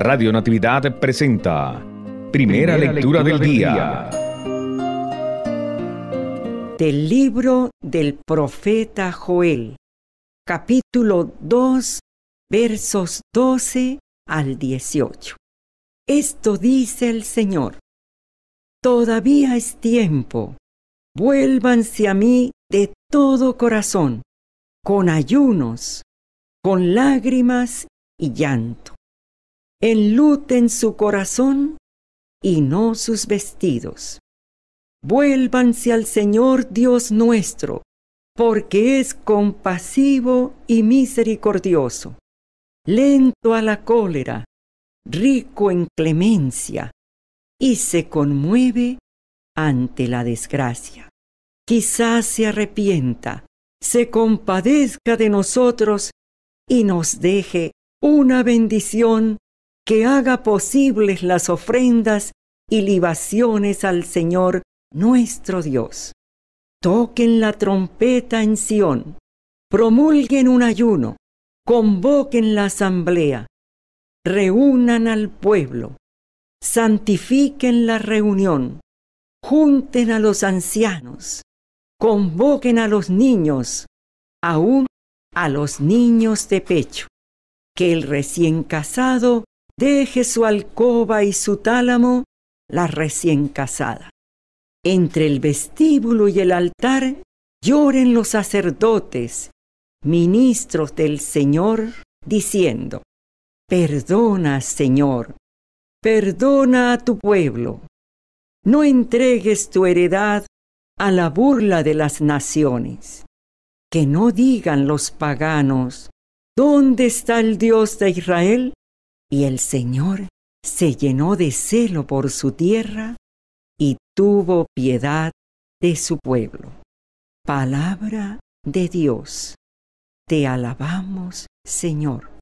Radio Natividad presenta Primera, lectura, del, día. Del libro del profeta Joel, capítulo 2, versos 12 al 18. Esto dice el Señor. Todavía es tiempo. Vuélvanse a mí de todo corazón, con ayunos, con lágrimas y llanto. Enluten su corazón y no sus vestidos. Vuélvanse al Señor Dios nuestro, porque es compasivo y misericordioso, lento a la cólera, rico en clemencia, y se conmueve ante la desgracia. Quizás se arrepienta, se compadezca de nosotros y nos deje una bendición que haga posibles las ofrendas y libaciones al Señor nuestro Dios. Toquen la trompeta en Sión, promulguen un ayuno, convoquen la asamblea, reúnan al pueblo, santifiquen la reunión, junten a los ancianos, convoquen a los niños, aún a los niños de pecho, que el recién casado deje su alcoba y su tálamo, la recién casada. Entre el vestíbulo y el altar lloren los sacerdotes, ministros del Señor, diciendo, Perdona, Señor, perdona a tu pueblo. No entregues tu heredad a la burla de las naciones. Que no digan los paganos, ¿dónde está el Dios de Israel? Y el Señor se llenó de celo por su tierra y tuvo piedad de su pueblo. Palabra de Dios. Te alabamos, Señor.